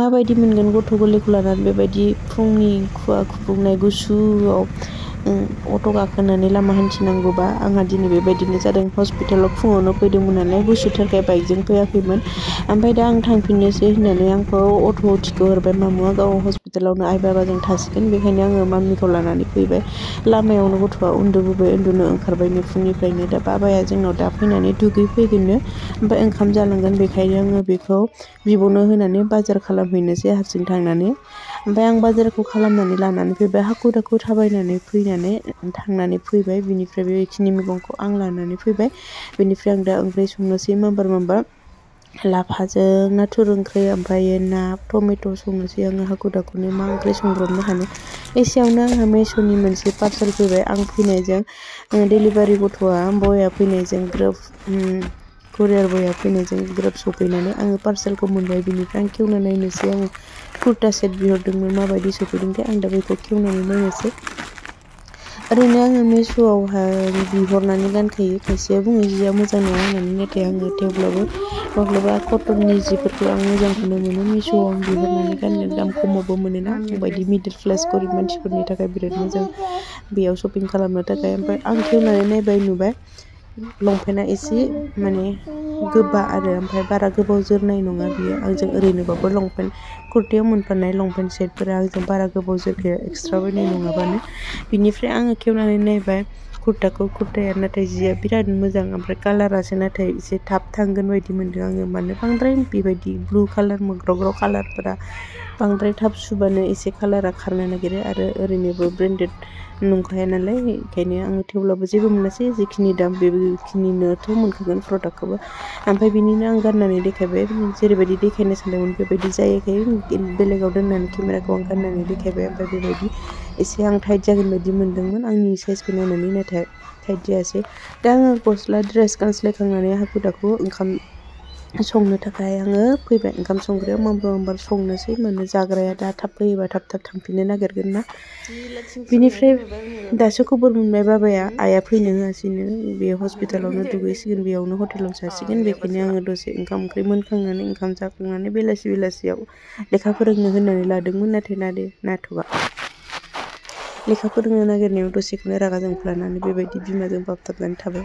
माबायदि मोनगोन गथ' गोरलैखौ लानानै बेबायदि फुंनि खुवा खुबुंनाय गुसुआव अट' गाखोनानै लामा हान्थिनांगौबा आंहा दिनै बेबायदिनो जादों हस्पिटालाव फुङावनो फैदोंमोन नालाय गुसुथारखाय बाइकजों फैयाखैमोन ओमफ्राय दा आं थांफिननोसै होननानै आंखौ अट'आव थिखोहरबाय मामुआ गाव hospitalawna aibaba jeng thasigen bekhani anga mammi ko undu phuibe lamayawna gothwa undububey undunu angkharbay ni phuni phaine da baba ya jengno da phinani dugi phuiginne amba engkham jalangan bekhai anga bekho bibunu hinani bazar khalamhinne se harsin thangnani amba ang bazar ko khalamnani lanani phuibe haku daku thabainani phuinani thangnani phuibe binifrebe ekhini migonko ang lanani phuibe binifrang da angre somna se mambar mambar लाफाजों नाथुर ओंख्रि ओमफ्रायो ना टमेट' संनोसै आङो हाखु दाखुनो मा ओंख्रि संब्रबनो हानो एसेयावनो आंहा मेस'नि मोनसे पार्सेल फैबाय आं फैनायजों डेलिभारि गथ'आ बया फैनायजों ग्रोब कुरियार बया फैनायजों ग्रोब सफैनानै आङो पार्सेलखौ मोनबाय बिनिफ्राय आं खेवना नायनोसै आङो कुर्ता सेट बिहरदोंमोन माबायदि सफैदोंथाय आं दा बेखौ खेवनानै नायनोसै ari ni anga mesu au ha di horna ni gan kai kai se bung izi amu zan au na ni te anga te blogo ma blogo a kotu ni izi perku anga zan kuna muna mesu au di horna ni gan ni gam kuma bo muna na mu ba di middle class kori man shi perni ta kai biret ni zan bi au shopping kala mata kai ampa angkiu na ni ne bai nu bai लंफेना एसे माने गोबा आरो ओमफ्राय बारा गोबाव जोरनाय नङा बियो आंजों ओरैनोबाबो लंपेन्ट कुर्तियाव मोनफानाय लंपेन्ट सेटफोरा आंजों बारा गोबाव जोरखाया एक्सट्रा बायनाय नङाबानो बिनिफ्राय आङो खेवनानै नायबाय कुर्ताखौ कुर्ताया नाथाय जिया बिराद मोजां ओमफ्राय कालारासो नाथाय एसे थाब थांगोन बायदि मोनदों आङो मानो बांद्राय बेबायदि ब्लु कालार मोग्राव ग्राव कालारफोरा bangtrai thap subane isi kalara karna nagire ada eri nebo branded nungkaya nalai kaini angi tiwula bazi bumi nasi isi kini dam bebe kini nato munkagan produk kaba ampai bini na angkar nani deka be jadi badi deka ini sana mun bebe desire kai bele gaudan nani kimera kawangkan nani deka be ampai bebe di isi ang thai jagan badi mundang mun angi isi kini nani na thai thai jasi dan angi posla dress kan selekang nani aku daku engkam संनो थाखाय आङो फैबाय ओंखाम संग्रायाव मोनबा मोनबा संनोसै मोनो जाग्राया दा थाब फैयोबा थाब थाब थांफिननो नागिरगोन ना बिनिफ्राय दासो खबर मोनबाय बाबाया आइया फैनो होआसैनो बे हस्पिटालावनो दुगैसिगोन बेयावनो हटेलाव जासिगोन बेखायनो आङो दसे ओंखाम ओंख्रि मोनखांनानै ओंखाम जाखांनानै बेलासि बेलासियाव लेखा फोरोंनो होननानै लादोंमोन नाथाय नादे नाथ'आ लेखा फोरोंनो नागिरनायाव दसेखौनो रागा जोंफ्लानानै बेबायदि बिमाजों बाबथाबनानै थाबाय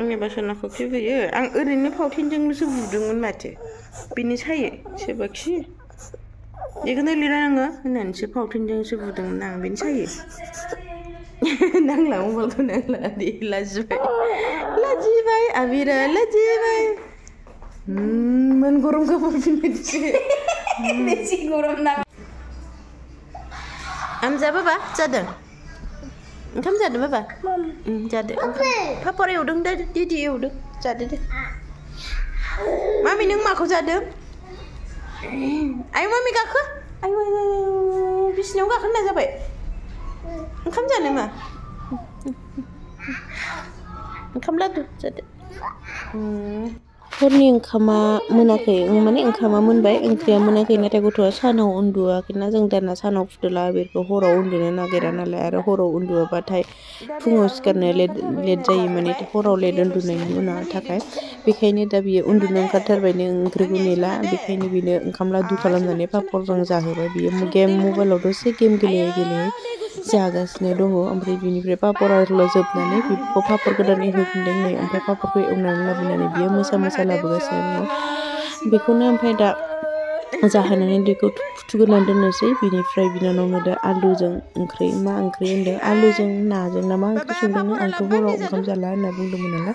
आंनि बासनाखौ खेबहैयो आं ओरैनो फावथेनजोंसो बुदोंमोन माथो बेनो सायो सोरबा खि बेखौनो लिरा नोङो होननानैसो फावथेनजोंसो बुदोंमोन आं बेनो सायो नांला मबाइलखौ नांला दे लाजिबाय लाजिबाय आबिरा लाजिबाय मोन गरम गोबोरफिनबायदिसो गरम नाङा आमजाबो बा जादों Kamu jadi apa? Mom. Jadi. Papa yêu đứng đây, đi đi yêu đừng. Jadi đi. À. mình đứng mà không jadi. Ai mình gặp khứ? Ai ai ai. Biết nướng cả khứ này ra vậy. Kamu ừ. jadi mà. Kamu lát được jadi. kuni yung kama muna kay yung kama mun bay yung kaya muna kay na sana undua kina zang dana sana ufdula bir ko horo undu na nagera na la ara horo undua ba tay pungos ka na led led jay mani to horo led undu na yung muna takay eh. ni dabi yung undu na yung katar bay niyang grigo nila bikay ni bini yung kamla du kalam na nepa zang zahiro bi yung game mo balodo si game gile gile eh ziadas ne dongo ambre juni pre pa pora rlo zop na ne pa pa pora kada ne hok ndeng ne ambre pa pora kwe ona ne labi na ne biya mo sa mo sa labo ga nde ko tu gula se bini fre bina no ngada alu zeng ngkre ma ngkre nde alu zeng na zeng na ma ngkre shung ne ne ambre hura ong kam zala na bung dumu na na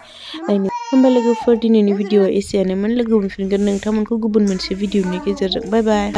na ne ambre video e se ne man lego bung fin ga ne ngkam ngko video ne ke bye bye